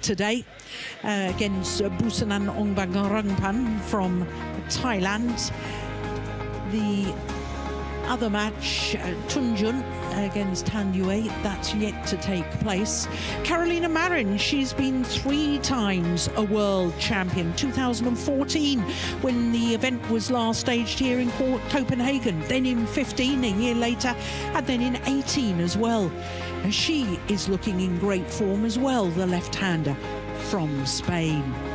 today uh, against Busanan Ongbamrungphan from Thailand. The other match, uh, Tunjung against Han Yue, that's yet to take place. Carolina Marin, she's been three times a world champion. 2014, when the event was last staged here in Copenhagen, then in 15 a year later, and then in 18 as well. And she is looking in great form as well, the left-hander from Spain.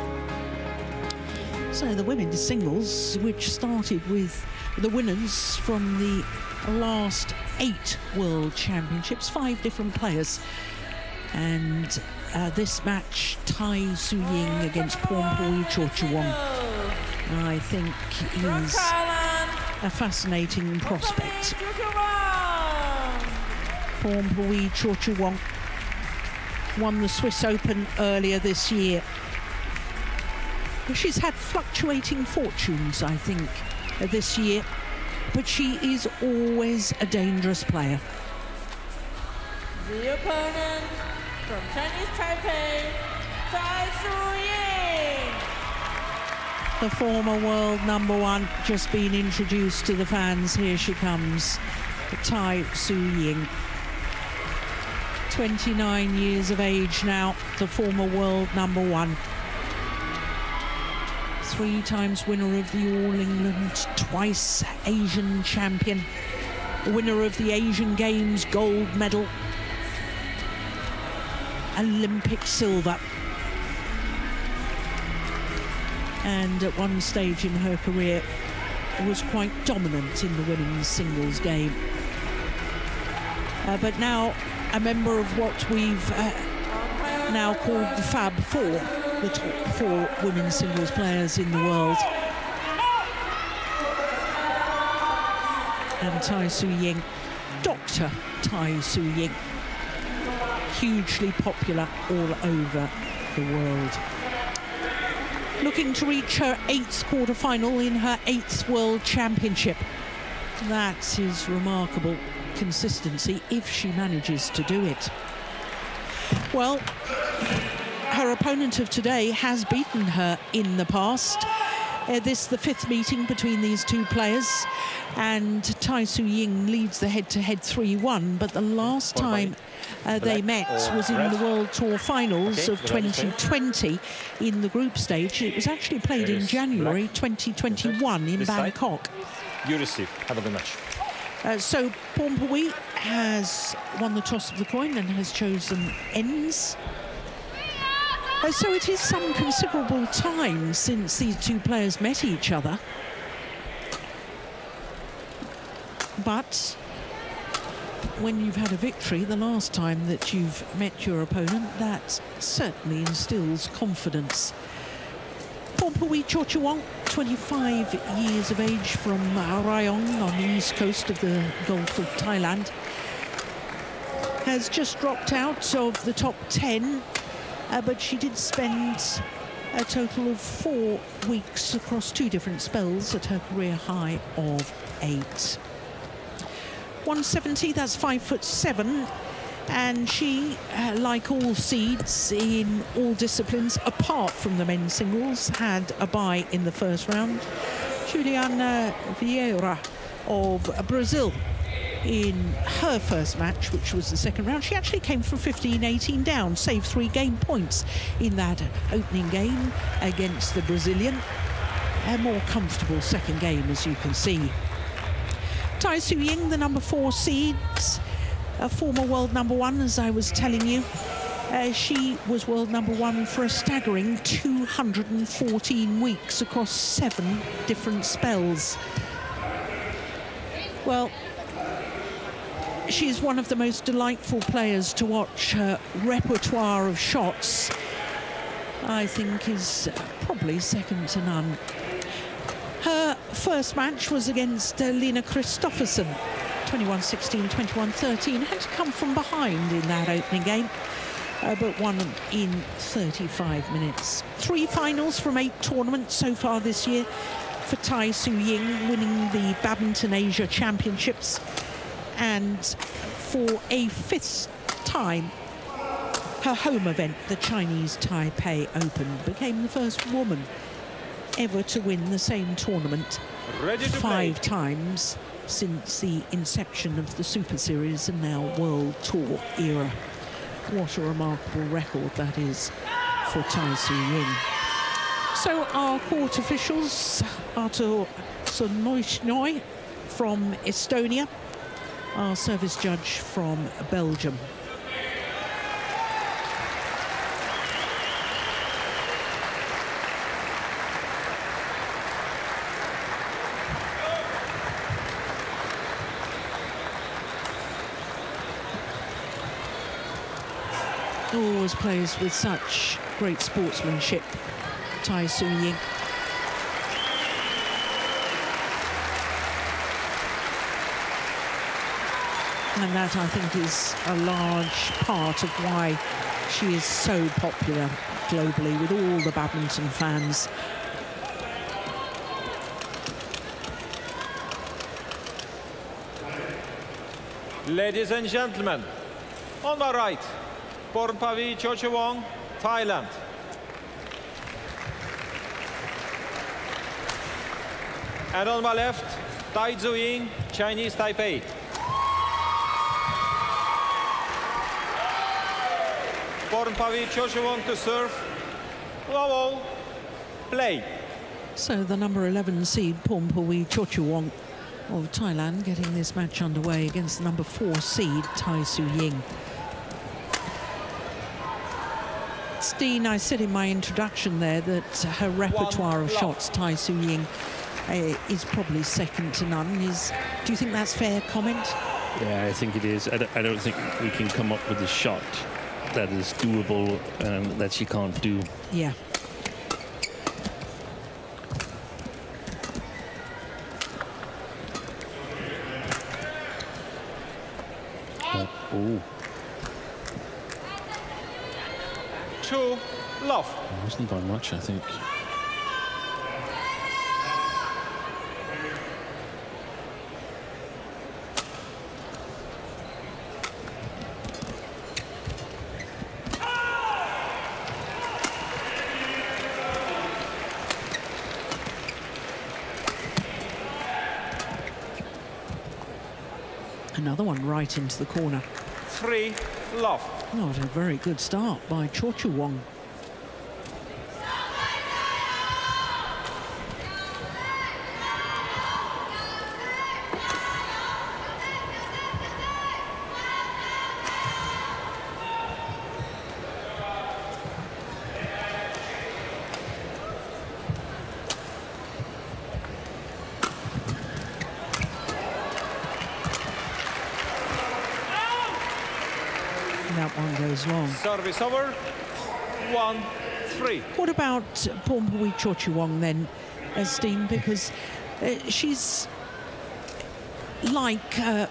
So the women's singles, which started with the winners from the last eight World Championships, five different players. And uh, this match, Tai Tzu Ying against Pornpawee Chochuwong, I think is a fascinating prospect. Pornpawee Chochuwong won the Swiss Open earlier this year. She's had fluctuating fortunes, I think, this year, but she is always a dangerous player. The opponent from Chinese Taipei, Tai Tzu Ying. The former world number one just been introduced to the fans. Here she comes, Tai Tzu Ying. 29 years of age now, the former world number one. Three times winner of the All England, twice Asian champion, winner of the Asian Games gold medal, Olympic silver. And at one stage in her career was quite dominant in the women's singles game. Uh, but now a member of what we've uh, now called the Fab Four, the top four women's singles players in the world. And Tai Tzu Ying, Dr. Tai Tzu Ying, hugely popular all over the world. Looking to reach her eighth quarter-final in her eighth World Championship. That is remarkable consistency if she manages to do it. Well, her opponent of today has beaten her in the past. Uh, this is the fifth meeting between these two players, and Tai Tzu Ying leads the head-to-head 3-1. But the last time uh, they met was in the World Tour Finals of 2020 in the group stage. It was actually played in January 2021 in Bangkok. You receive. Have a good match. Uh, so Pornpawee has won the toss of the coin and has chosen ends. Uh, so it is some considerable time since these two players met each other. But when you've had a victory the last time that you've met your opponent, that certainly instills confidence. Pornpawee Chochuwong, 25 years of age from Rayong on the east coast of the Gulf of Thailand, has just dropped out of the top 10, uh, but she did spend a total of four weeks across two different spells at her career high of eight. 170, that's five foot seven, and she, uh, like all seeds in all disciplines, apart from the men's singles, had a bye in the first round. Juliana Vieira of Brazil in her first match, which was the second round. She actually came from 15-18 down, saved three game points in that opening game against the Brazilian. A more comfortable second game, as you can see. Tai Tzu Ying, the number four seed, a former world number one, as I was telling you. Uh, she was world number one for a staggering 214 weeks across seven different spells. Well, she's one of the most delightful players to watch. Her repertoire of shots, I think, is probably second to none. Her first match was against uh, Lena Christophersen, 21-16, 21-13. Had to come from behind in that opening game, uh, but won in 35 minutes. Three finals from eight tournaments so far this year for Tai Tzu Ying, winning the Badminton Asia Championships. And for a fifth time, her home event, the Chinese Taipei Open, became the first woman ever to win the same tournament to five play. times since the inception of the Super Series and now World Tour era. What a remarkable record that is for Tai Tzu Ying. So our court officials, Artur Sonoishnoi from Estonia, our service judge from Belgium. Always plays with such great sportsmanship, Tai Tzu Ying. And that, I think, is a large part of why she is so popular globally with all the badminton fans. Ladies and gentlemen, on my right, Pornpawee Chochuwong, Thailand. And on my left, Tai Ying, Chinese Taipei. Pornpawee Chochuwong to serve. Wow, play. So the number 11 seed, Pornpawee Chochuwong of Thailand, getting this match underway against the number 4 seed, Tai Tzu Ying. Steen, I said in my introduction there that her repertoire of love. shots, Tai Tzu Ying, uh, is probably second to none. Is Do you think that's fair comment? Yeah, I think it is. I don't, I don't think we can come up with a shot that is doable and that she can't do. Yeah. Oh, Two, love. it wasn't by much, I think. Another one right into the corner. Three, love. Not a very good start by Chochuwong. That one goes long. Service over. One, three. What about Pornpawee Chochuwong then, Steen? Because uh, she's like, uh,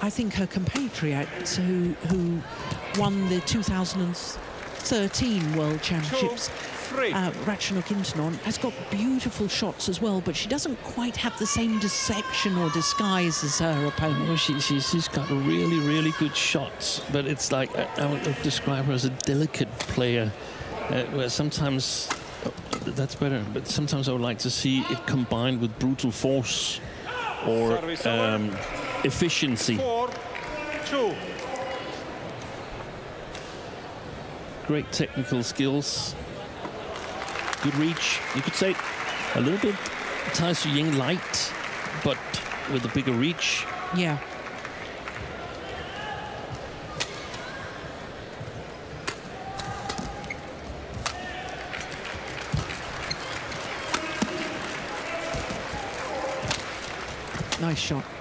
I think, her compatriot who, who won the 2013 World Championships. Uh, Ratchanok Intanon has got beautiful shots as well, but she doesn't quite have the same deception or disguise as her opponent. Well, she, she, she's got really, really good shots, but it's like I, I would describe her as a delicate player, uh, where sometimes uh, that's better, but sometimes I would like to see it combined with brutal force or um, efficiency. Four, two. Great technical skills, good reach. You could say a little bit Tai Tzu Ying light, but with a bigger reach. Yeah. Nice shot.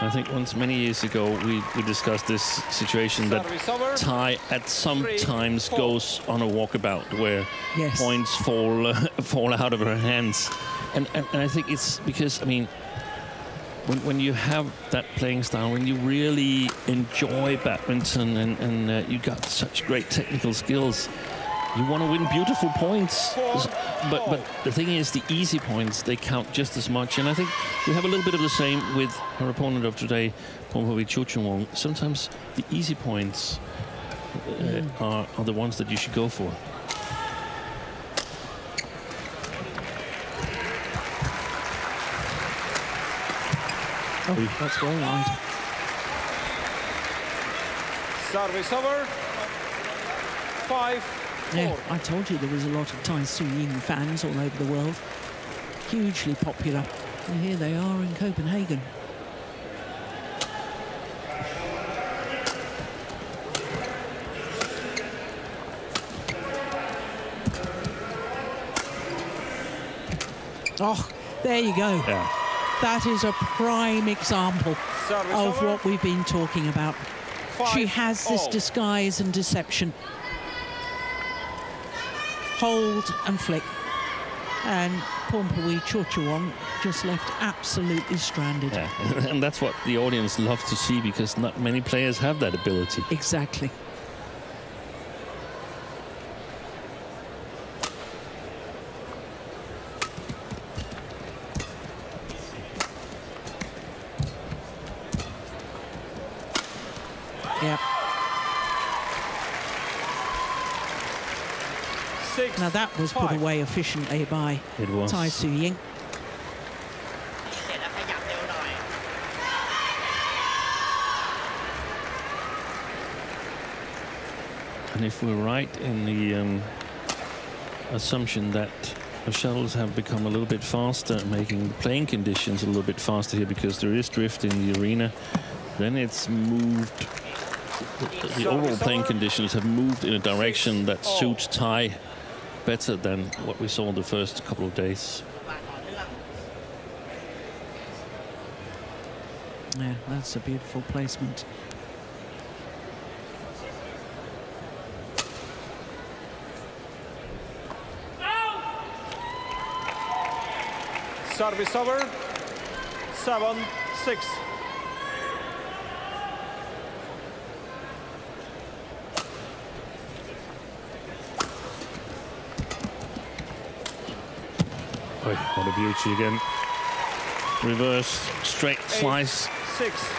I think once many years ago we, we discussed this situation that Service. Thai at some Three, times four. goes on a walkabout where Yes. points fall uh, fall out of her hands, and, and and I think it's because I mean. When, when you have that playing style, when you really enjoy badminton and, and uh, you got such great technical skills, you want to win beautiful points. But but the thing is, the easy points they count just as much. And I think we have a little bit of the same with her opponent of today, Pornpawee Chochuwong. Sometimes the easy points uh, are, are the ones that you should go for. Oh, that's well wide. Service over. Five, four. Yeah, I told you there was a lot of Tai Tzu Ying fans all over the world. Hugely popular. And here they are in Copenhagen. Oh, there you go. Yeah. That is a prime example Service of over. what we've been talking about. she has this all. disguise and deception. Hold and flick. And Pornpawee Chochuwong just left absolutely stranded. Yeah, and that's what the audience love to see because not many players have that ability. Exactly. that was five. put away efficiently by Tai Tzu Ying. And if we're right in the um, assumption that the shuttles have become a little bit faster, making the playing conditions a little bit faster here because there is drift in the arena, then it's moved the overall playing conditions have moved in a direction that suits Tai better than what we saw in the first couple of days. Yeah, that's a beautiful placement. Service over. Seven, six. Exactly. What a beauty again. Reverse, straight Eight, slice. Six.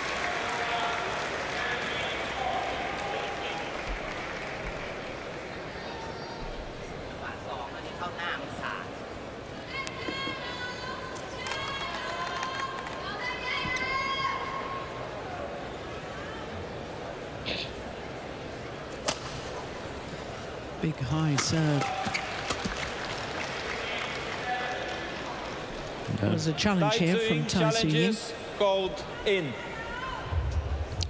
Big high serve. There's a challenge here from Tai Gold in.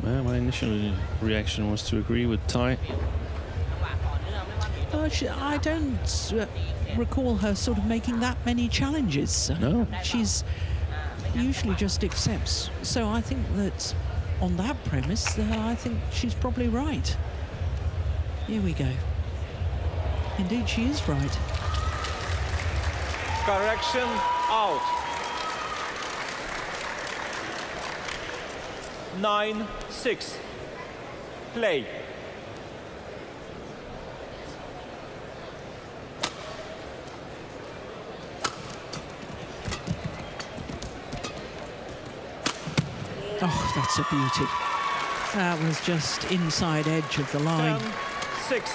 Well, my initial reaction was to agree with Tai. Oh, I don't uh, recall her sort of making that many challenges. No. She's usually just accepts. So I think that on that premise, uh, I think she's probably right. Here we go. Indeed, she is right. Correction out. Nine, six. Play. Oh, that's a beauty. That was just inside edge of the line. Ten, six.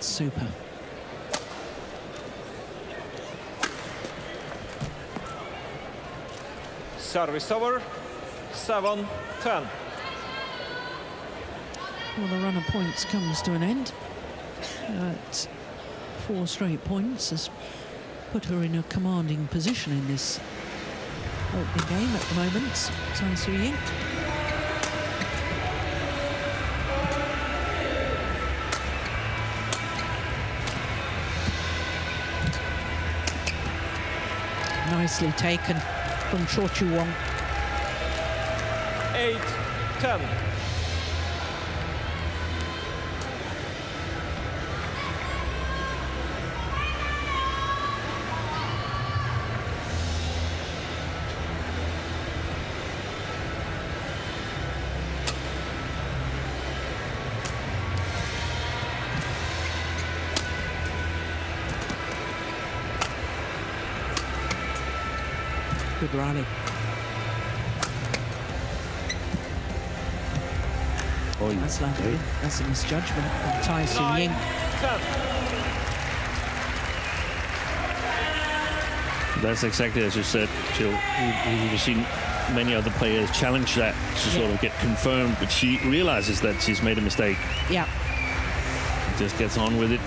Super. Service over. Seven, ten. Well, the run of points comes to an end. At four straight points has put her in a commanding position in this opening game at the moment. Tai Tzu Ying. Nicely taken from Chochuwong. Eight, ten. Oi. That's landed. That's a misjudgment from Tai Tzu Ying. That's exactly as you said, Jill. We- We've seen many other players challenge that to sort of get confirmed, but she realizes that she's made a mistake. Yeah. Just gets on with it.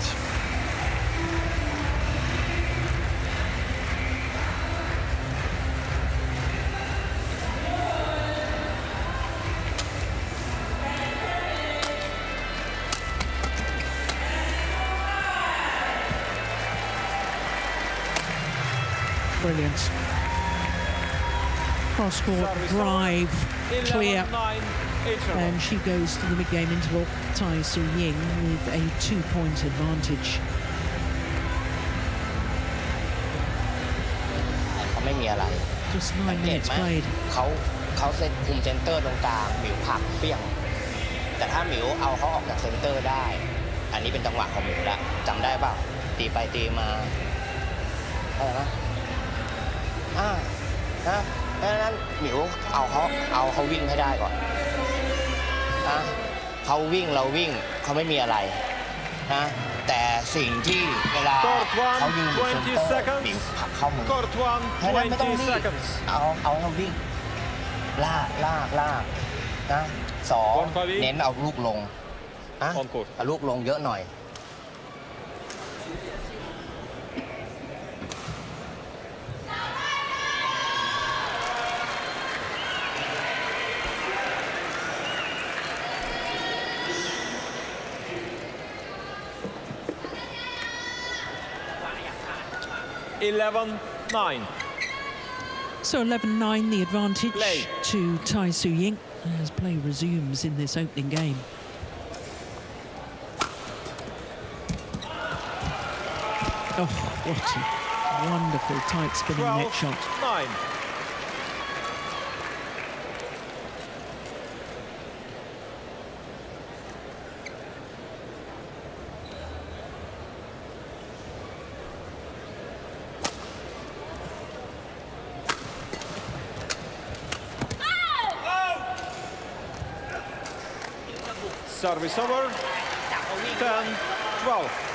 Brilliant. Cross court Service drive, 11, clear. 9, interval. And she goes to the mid-game interval. Tai Su Ying with a two-point advantage. เขาไม่มีอะไร Just สั nine งเกต minutes ไหม played. เขาเขาเซตคุมเซนเตอร์ตรงกลางหมิวผลักเปี้ยง แต่ถ้าหมิวเอาเขาออกจากเซนเตอร์ได้ อันนี้เป็นจังหวะของหมิวละจำได้เปล่าตีไปตีมาอะไรนะ อ่านะดังนั้นหมิวเอาเขาเอาเขาวิ่งให้ได้ก่อนนะเขาวิ่งเราวิ่งเขาไม่มีอะไรนะแต่สิ่งที่เวลา Court one, เขายืนอยู่เซนเตอ20ร์ seconds หมิวผลักเข้ามือ Court เพราะฉะนั้นไม่ต้อง 1, รี20บ seconds. เอาเอาให้วิ่งลากลากลากนะสองบอลคอยวิ่งเน้นเอาลูกลงนะ On court เอาลูกลงเยอะหน่อย 11, 9. So 11-9, the advantage Play. to Tai Tzu Ying as play resumes in this opening game. Oh, what a wonderful tight spinning 12, net shot. 9. Service over. 10, 12.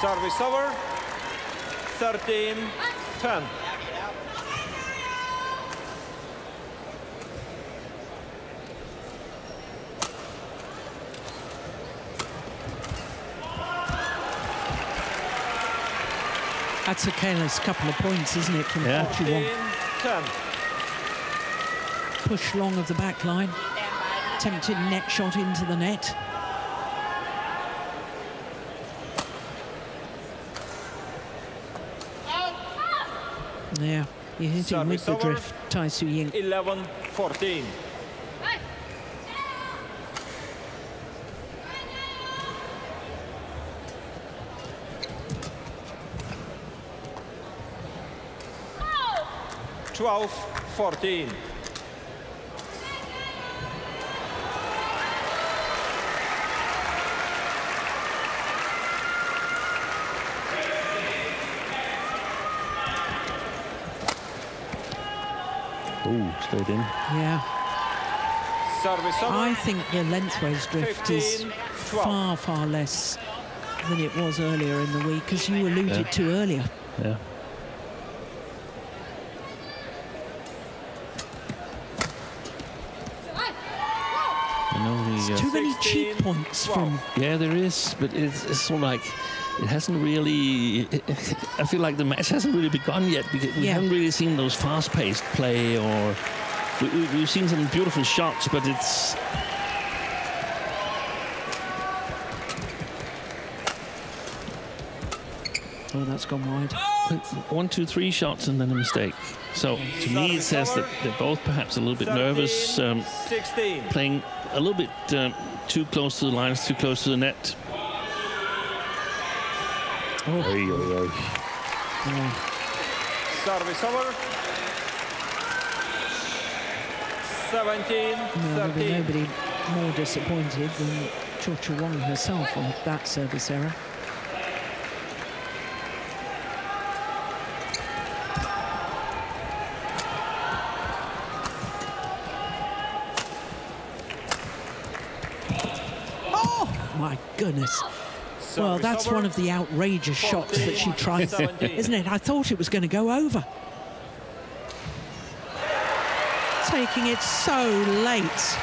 Service over. 13, 10. That's a careless couple of points, isn't it, from Yeah. 41. 10. Push long of the back line. Tempted net shot into the net. Yeah, you're hitting with the over. drift, Tai Tzu Ying. 11, 14. Twelve, fourteen. Oh, straight in. Yeah, I think the lengthways drift is 15, 12. far, far less than it was earlier in the week, as you alluded Yeah. to earlier. Yeah. I know the, uh, Too many cheap points 12. from Yeah, there is, but it's, it's sort of like it hasn't really. I feel like the match hasn't really begun yet because we Yeah. haven't really seen those fast-paced play, or we, we, we've seen some beautiful shots, but it's. Oh, that's gone wide. One, two, three shots and then a mistake. So to me, it says that they're both perhaps a little bit nervous, um, playing a little bit um, too close to the lines, too close to the net. Oh. Oy, oy, oy. Service over. 17, No, there'll be 13. nobody more disappointed than Chochuwong herself on that service error. Oh my goodness. Well, that's one of the outrageous shots that she tried, isn't it? I thought it was going to go over. Taking it so late.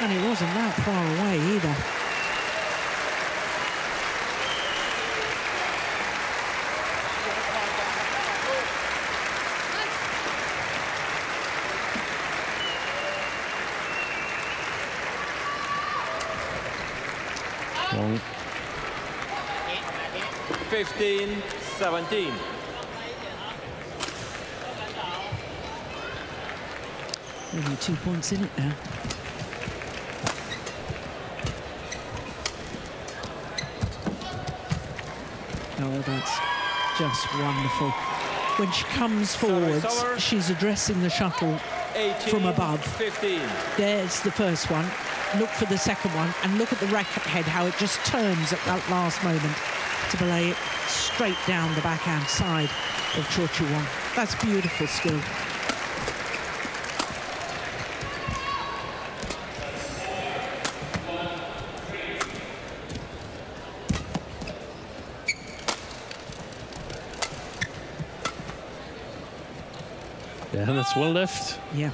And it wasn't that far away either. 15, 17. Only two points in it now. Oh, that's just wonderful. When she comes forwards, she's addressing the shuttle 18, From above. 15. There's the first one. Look for the second one and look at the racket head, how it just turns at that last moment to belay it straight down the backhand side of Chochuwong. That's beautiful skill. Yeah, and that's well left. Yeah.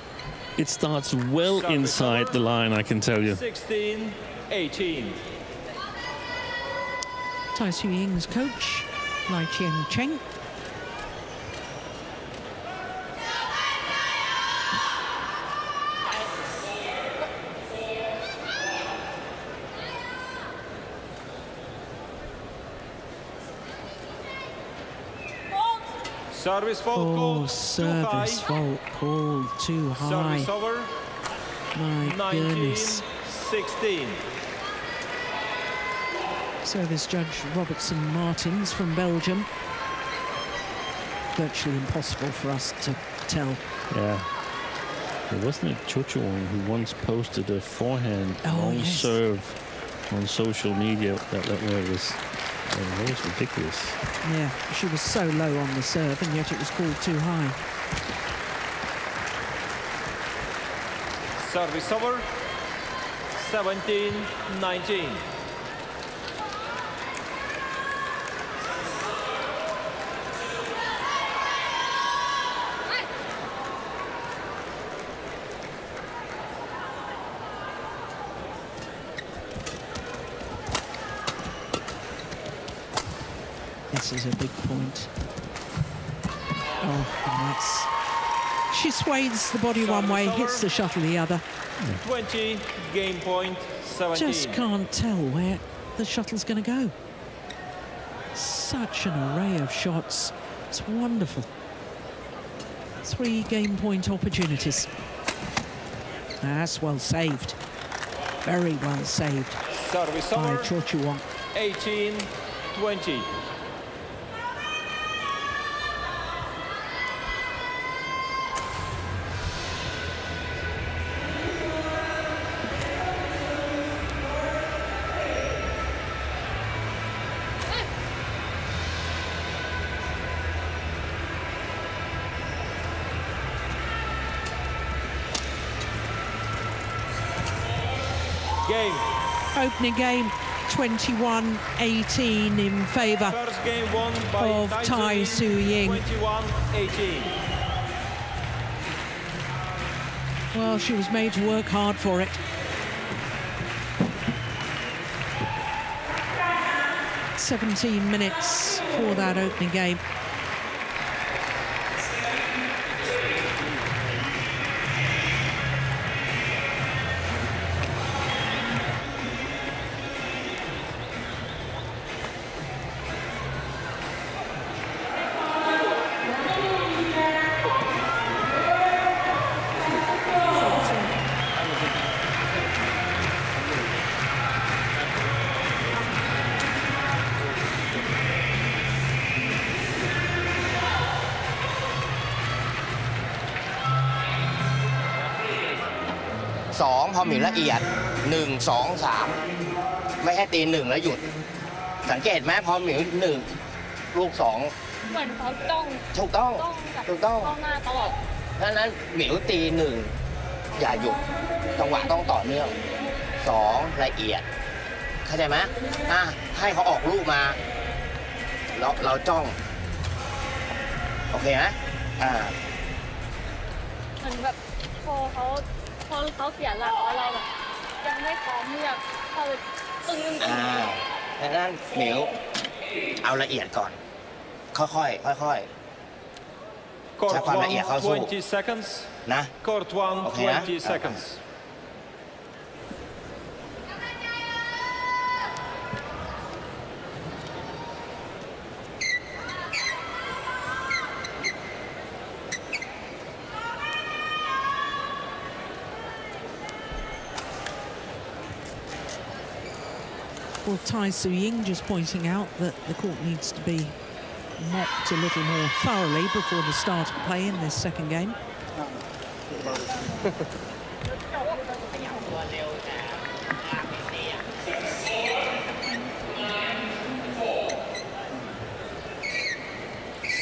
It starts well inside the line, I can tell you. 16, 18. Tai Tzu Ying's coach, Lai Chien Cheng. Service fault Oh, service fault called too high. Service over. My 19, goodness. 16. Service judge Robertson Martins from Belgium. Virtually impossible for us to tell. Yeah. It wasn't it Cho Cho who once posted a forehand Oh, long yes. serve on social media that, that where it was that was ridiculous. Yeah, she was so low on the serve and yet it was called too high. Service over. 17, This is a big point. Oh, that's... She sways the body one way, hits the shuttle the other. 20, game point, 17. Just can't tell where the shuttle's going to go. Such an array of shots. It's wonderful. Three game point opportunities. That's well saved. Very well saved Service by. Cho 18, 20. Game. Opening game 21-18 in favour First game won by Of Tai Tzu Ying. Well, she was made to work hard for it. Seventeen minutes for that opening game. หมิวละเอียดหนึ่งสองสามไม่ให้ตีหนึ่งแล้วหยุด สังเกตไหมพอหมิวหนึ่งลูกสองเหมือนเขาจ้องถูกต้องจ้องกับถูกต้องจ้องหน้าตลอดดังนั้นหมิวตีหนึ่งอย่าหยุดจังหวะต้องต่อเนื่องสองละเอียด เข้าใจไหมอะให้เขาออกลูกมาเราเราจ้อง โอเคไหมอ่า เหมือนแบบพอเขาพอเขาเสียหลัก ไม่พร้อมที่จะเข้าไปตึงอ่าดังนั้นหมิวเอาละเอียดก่อน ค่อยๆค่อย Court Siapa nak ia kau 1, suruh? 20 seconds. ๆนะ Court 1, Okay, ah? 20 seconds. Well, Tai Tzu Ying just pointing out that the court needs to be mopped a little more thoroughly before the start of play in this second game.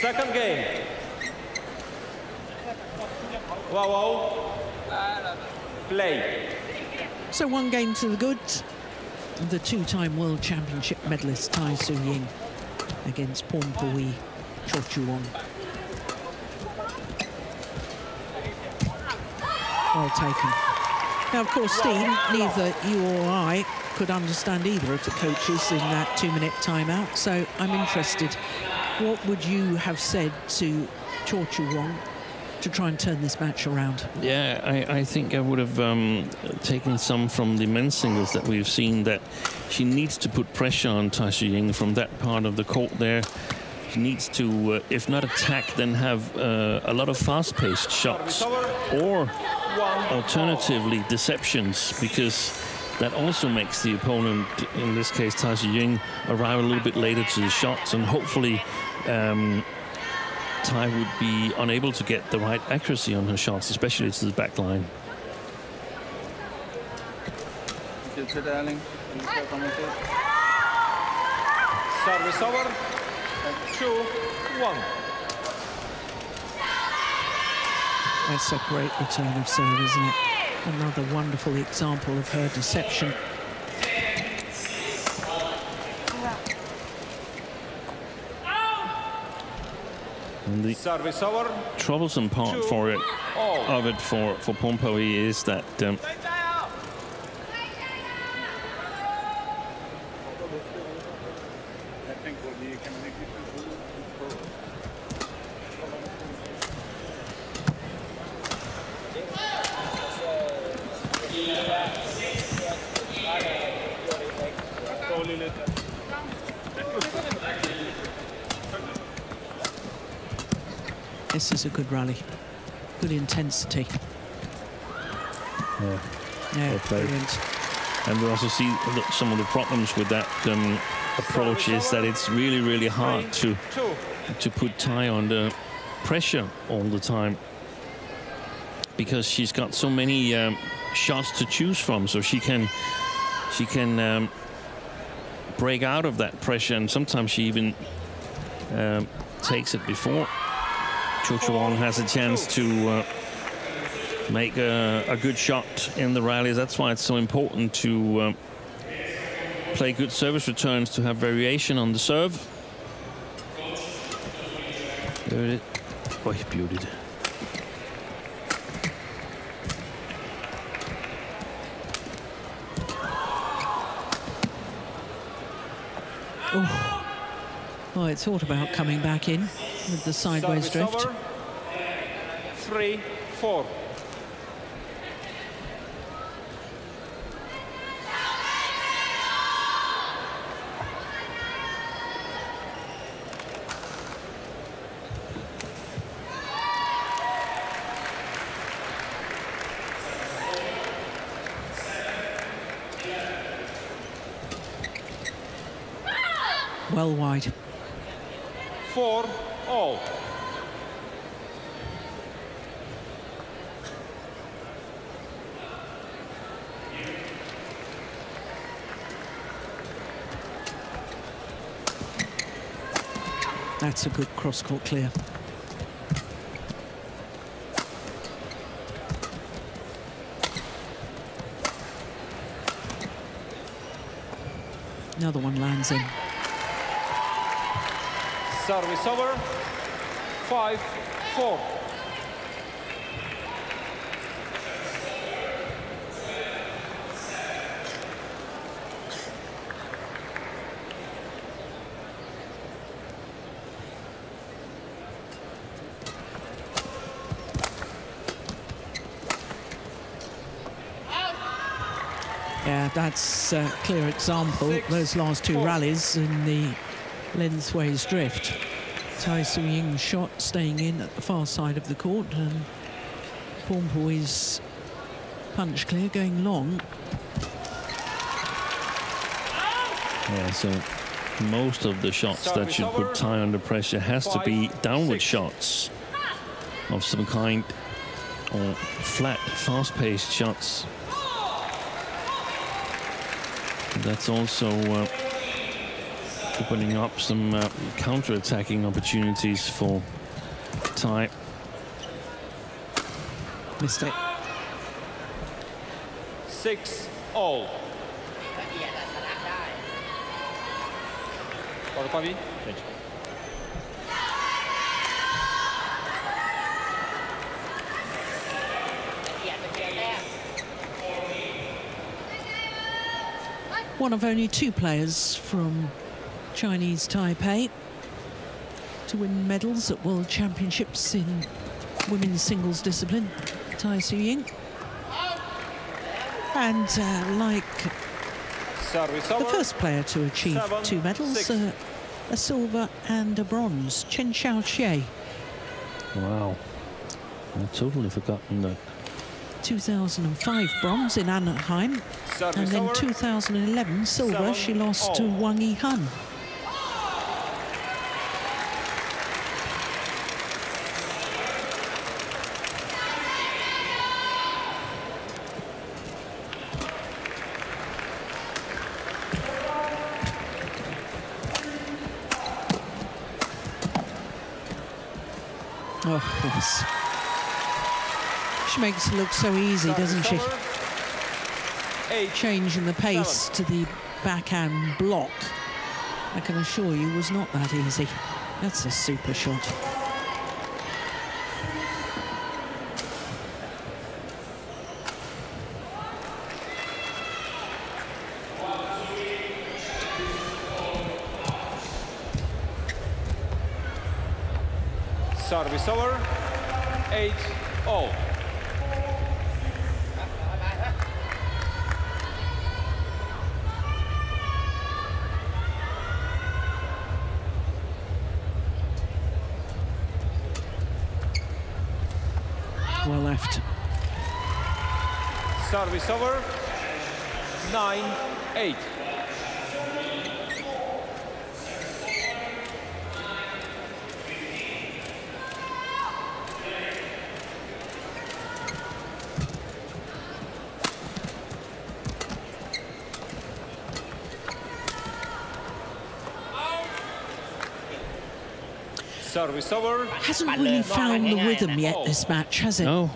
Second game. Wow, wow. Play. So one game to the good. The two-time World Championship medalist Tai Tzu Ying against Pornpawee Cho Well taken. Now, of course, Steve, neither you or I could understand either of the coaches in that two-minute timeout. So I'm interested. What would you have said to Chochuwong to try and turn this match around? Yeah, I, I think I would have um, taken some from the men's singles that we've seen that she needs to put pressure on Tai Tzu Ying from that part of the court there. She needs to, uh, if not attack, then have uh, a lot of fast-paced shots or alternatively deceptions because that also makes the opponent, in this case Tai Tzu Ying, arrive a little bit later to the shots and hopefully um, Tai would be unable to get the right accuracy on her shots, especially to the back line. Darling. Future commentator. Service over. Two, one. That's a great return of serve, isn't it? Another wonderful example of her deception. And the troublesome part for it, of it for for Pompoi is that um, I think what you can make it. This is a good rally. Good intensity. Yeah. Yeah, Well brilliant. and we also see the- some of the problems with that um, approach is that it's really really hard to to put Tai under pressure all the time because she's got so many um, shots to choose from so she can she can um, break out of that pressure and sometimes she even um, takes it before Chochuwong has a chance to uh, make a, a good shot in the rallies that's why it's so important to um, play good service returns to have variation on the serve there it is. Boy, beauty. Well, it's thought about coming back in with the sideways drift. over. Three, four. Well wide. Four, all. That's a good cross-court clear. Another one lands in. Service over. Five, four. Yeah, that's a clear example. Six, Those last two four. rallies in the lengthways drift. Tai Tzu Ying's shot staying in at the far side of the court and Pornpawee's punch clear going long. Yeah, so most of the shots that should put Tai under pressure has to be downward six. shots of some kind or flat, fast-paced shots. That's also uh, opening up some uh, counter-attacking opportunities for Thai. Mistake. Six, all. 好的，One of only two players from Chinese Taipei to win medals at World Championships in women's singles discipline, Tai Tzu Ying. And uh, like the first player to achieve Seven, two medals, uh, a silver and a bronze, Cheng Shao-chieh, Wow. I'd totally forgotten that. 2005 bronze in Anaheim, and Service then over. 2011 silver, Seven, she lost to all. Wang Yihan. Oh, yes. She makes it look so easy, doesn't she? Service over. Eight, Changing the pace to the backhand block, I can assure you, was not that easy. That's a super shot. service over. Eight, all. Well left. Service over. Nine, eight. Service over. Hasn't really found the rhythm yet, this match, has it? No.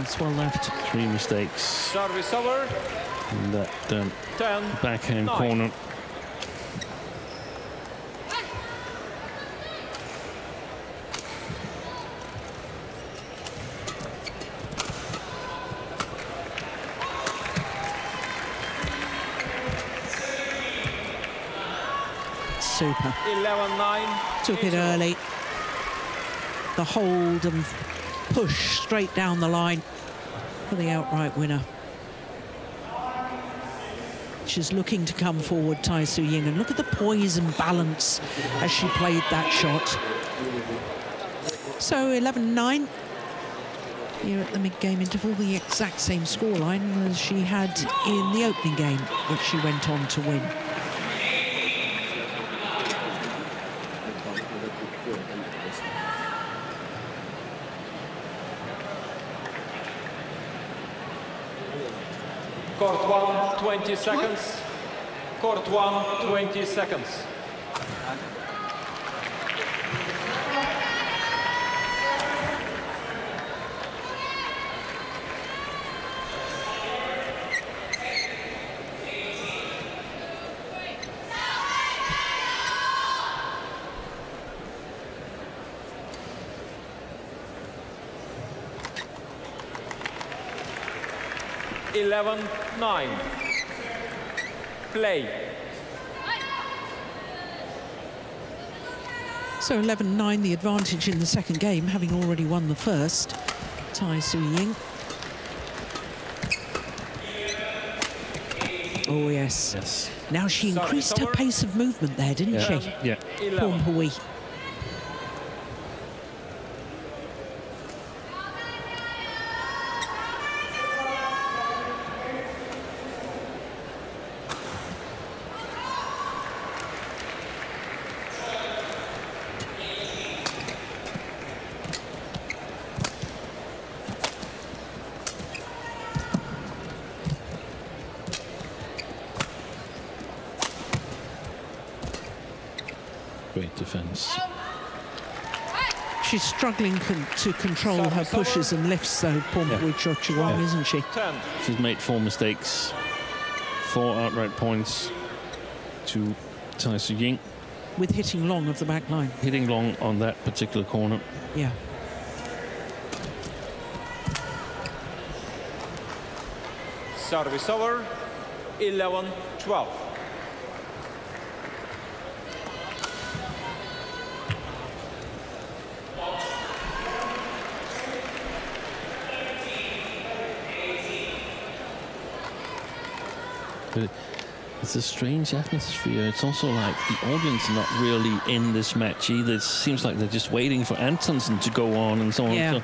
It's well left. Three mistakes Service over. in that um, Ten. backhand Nine. corner. Super. 11-9. Took it early. The hold and push straight down the line for the outright winner. She's looking to come forward, Tai Tzu Ying, and look at the poise and balance as she played that shot. So 11-9. Here at the mid-game interval, the exact same scoreline as she had in the opening game, which she went on to win. Court 1, 20 seconds. Court 1, 20 seconds. Eleven, nine. Play. So 11-9, the advantage in the second game, having already won the first. Tai Tzu Ying. Oh, yes. Yes. Now she Sorry, increased her pace of movement there, didn't Yeah. she? Yeah. Eleven. Pornpawee. Great defense. She's struggling con to control her pushes and lifts, though, Pornpawee Chochuwong, Yeah. isn't she? She's made four mistakes, four outright points to Tai Tzu Ying, With hitting long of the back line. hitting long on that particular corner. Yeah. Service over. 11, But it's a strange atmosphere. It's also like the audience are not really in this match either. It seems like they're just waiting for Antonsen to go on and so on. Yeah. So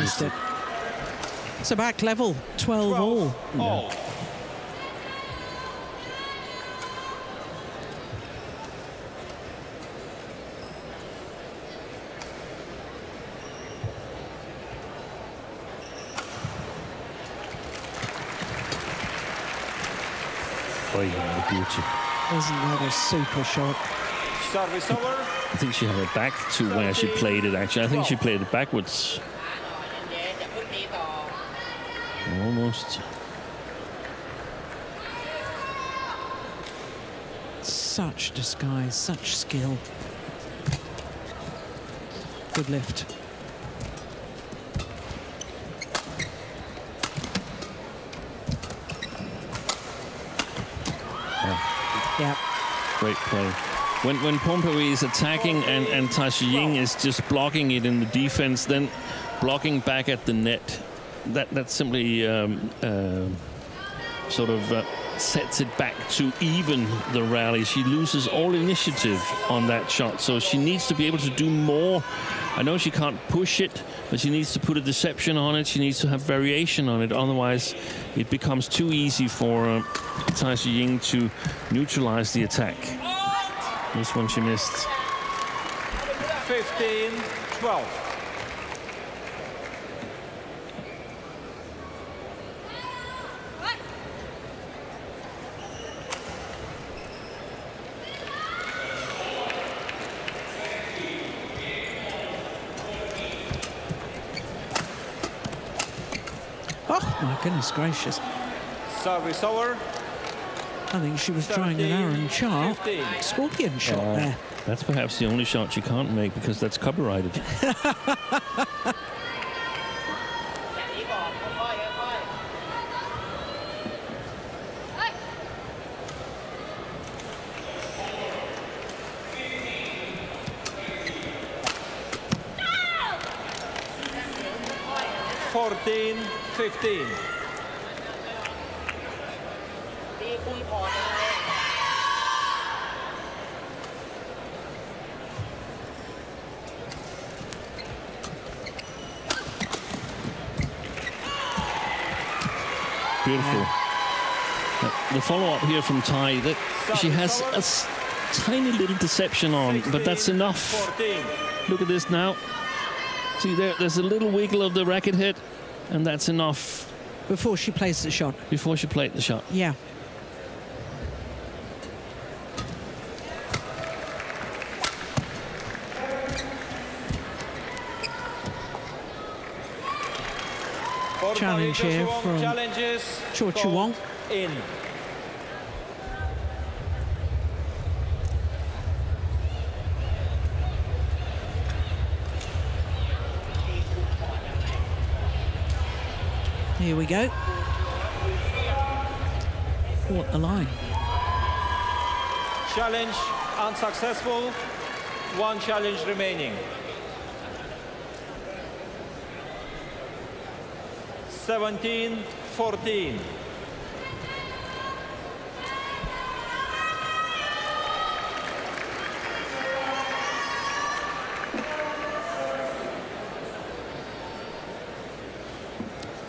Missed it. So back level, 12 all. 12 all. oh yeah, the beauty. Isn't that a super shot? Service over. I think she had it back to where she played it actually. I think she played it backwards. Almost. Such disguise, such skill. Good lift. Yeah. Great play. When when Pornpawee is attacking and and Tai Ying is just blocking it in the defense, then blocking back at the net, that that simply um, uh, sort of uh, sets it back to even the rally. She loses all initiative on that shot, so she needs to be able to do more. I know she can't push it, but she needs to put a deception on it. She needs to have variation on it. Otherwise, it becomes too easy for uh, Tai Tzu Ying to neutralize the attack. This one she missed. 15, 12. Oh, my goodness gracious. Service over. I think she was trying an Aaron Chia 15. scorpion shot Uh, there. That's perhaps the only shot she can't make because that's copyrighted. Fourteen, 15. Beautiful. Uh, the follow-up here from Tai, that she has a tiny little deception on, but that's enough. Look at this now. See there, there's a little wiggle of the racket hit and that's enough Before she plays the shot. before she played the shot. Yeah. Challenge here from challenges Chochuwong. In. Here we go. What the line? Challenge unsuccessful. One challenge remaining. Seventeen, fourteen.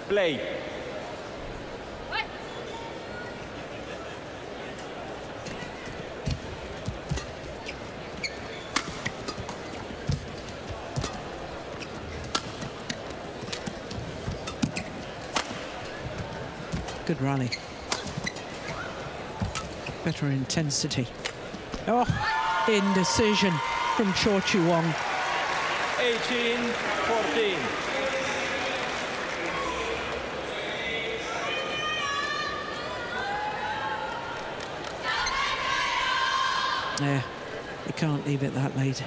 Play. Good rally. Better intensity. Oh, indecision from Chochuwong. 18, 14. Yeah, you can't leave it that late.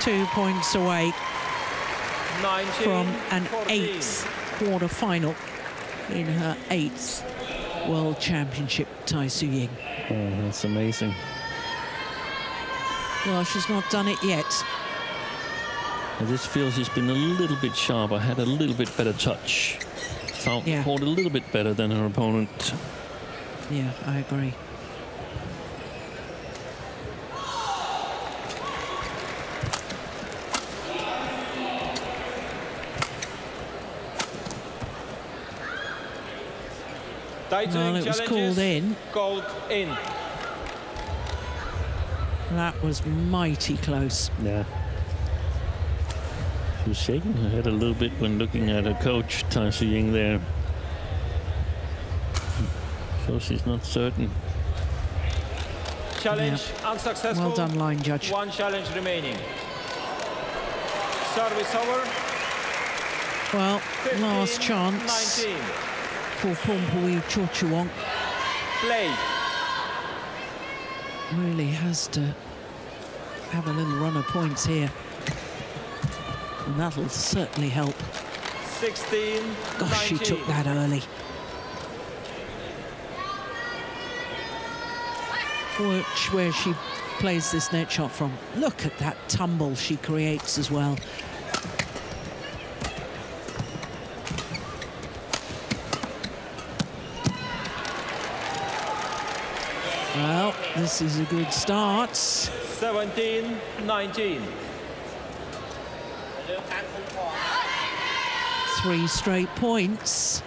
Two points away 19, from an 14. eighth quarter final in her eighth World Championship, Tai Tzu Ying. Oh, that's amazing. Well, she's not done it yet. I just feel she's been a little bit sharper, had a little bit better touch. Found the Yeah. court a little bit better than her opponent. Yeah, I agree. Well, it was called in. Called in. That was mighty close. Yeah. She was shaking her head a little bit when looking at her coach, Tai Ying, there. So she's not certain. Challenge unsuccessful. Well done, line judge. One challenge remaining. Service over. Well, 15, last chance 19. for Pornpawee Chochuwong. Play. Really has to have a little run of points here. And that'll certainly help. 16, Gosh, she took that early. Which, where she plays this net shot from. Look at that tumble she creates as well. Well, this is a good start. 17, 19. Three straight points.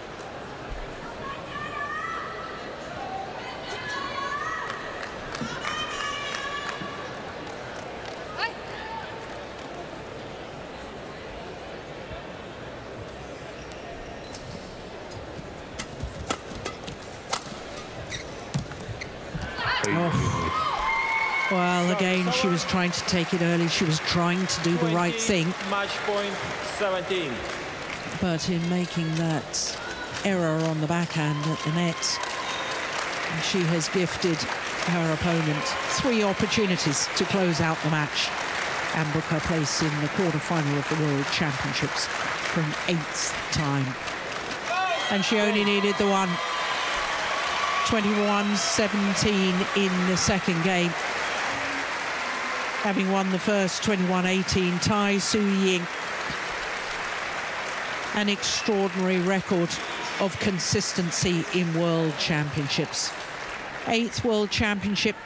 Oh. Well, again, she was trying to take it early. She was trying to do the right thing. Match point 17. But in making that error on the backhand at the net, she has gifted her opponent three opportunities to close out the match and book her place in the quarter-final of the World Championships for an eighth time. And she only needed the one. 21-17 in the second game. Having won the first 21-18, Tai Tzu Ying an extraordinary record of consistency in World Championships. Eighth World Championship,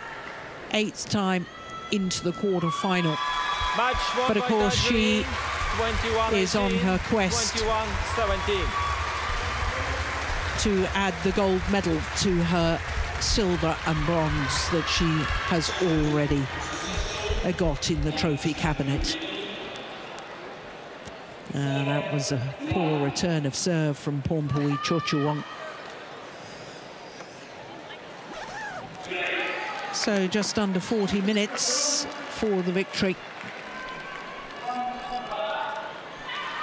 eighth time into the quarter-final. But of course, she Zhu Ying, 21 is on her quest to add the gold medal to her silver and bronze that she has already got in the trophy cabinet. Uh, that was a poor return of serve from Pornpawee Chochuwong. So just under 40 minutes for the victory.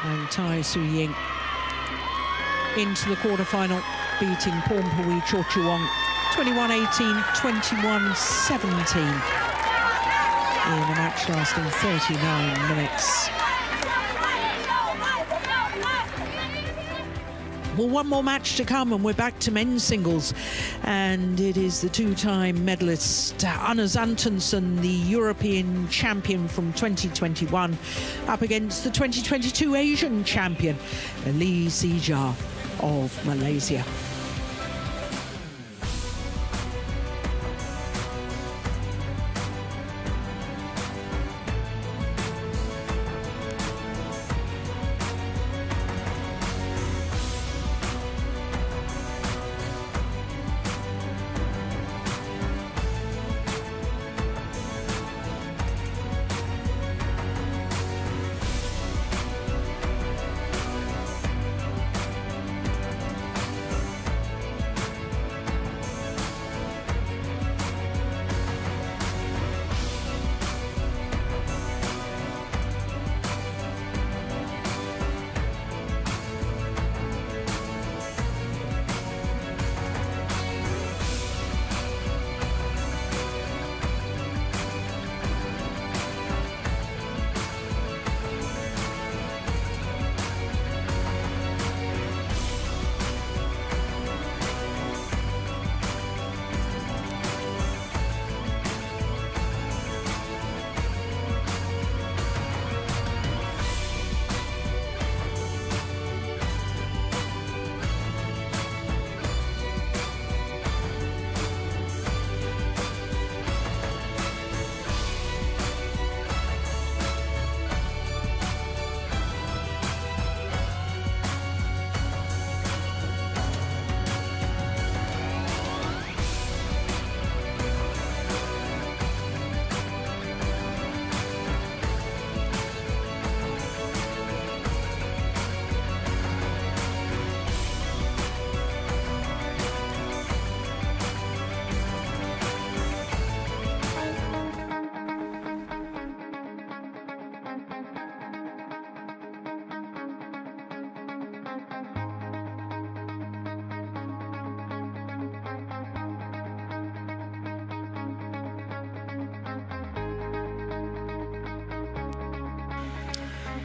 And Tai Tzu Ying into the quarterfinal, beating Pornpawee Chochuwong 21-18, 21-17 in a match lasting 39 minutes. Well, one more match to come, and we're back to men's singles. And it is the two time medalist Anders Antonsen, the European champion from 2021, up against the 2022 Asian champion, Lee Zii Jia of Malaysia.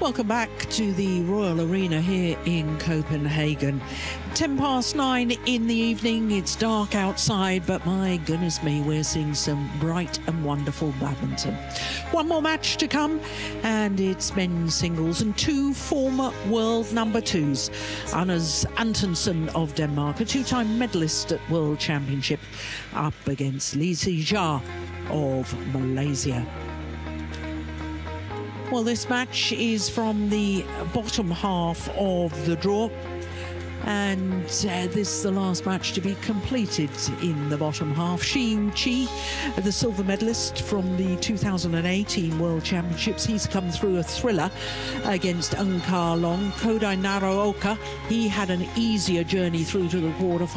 Welcome back to the Royal Arena here in Copenhagen. 10 past nine in the evening. It's dark outside, but my goodness me, we're seeing some bright and wonderful badminton. One more match to come, and it's men's singles and two former world number twos. Anders Antonsen of Denmark, a two time medalist at World Championship, up against Lee Zii Jia of Malaysia. Well, this match is from the bottom half of the draw. And uh, this is the last match to be completed in the bottom half. Shi Chi, the silver medalist from the 2018 World Championships, he's come through a thriller against Ka Long. Kodai Naraoka, he had an easier journey through to the quarterfinals.